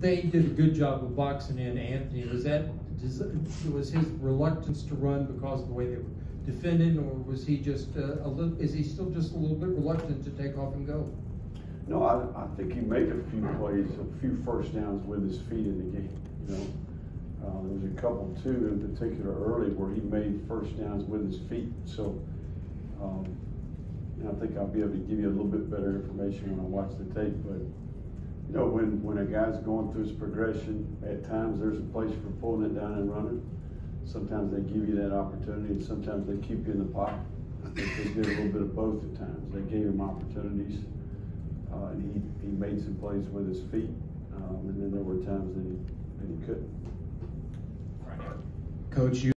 they did a good job of boxing in Anthony. Was that, was his reluctance to run because of the way they were defending, or was he just uh, a little, is he still just a little bit reluctant to take off and go? No, I, I think he made a few plays, a few first downs with his feet in the game, you know. Uh, there was a couple too in particular early where he made first downs with his feet, so, um, and I think I'll be able to give you a little bit better information when I watch the tape, but, you know, when, when a guy's going through his progression, at times there's a place for pulling it down and running. Sometimes they give you that opportunity, and sometimes they keep you in the pocket. They did a little bit of both at times. They gave him opportunities, uh, and he, he made some plays with his feet, um, and then there were times that he, that he couldn't. Coach, you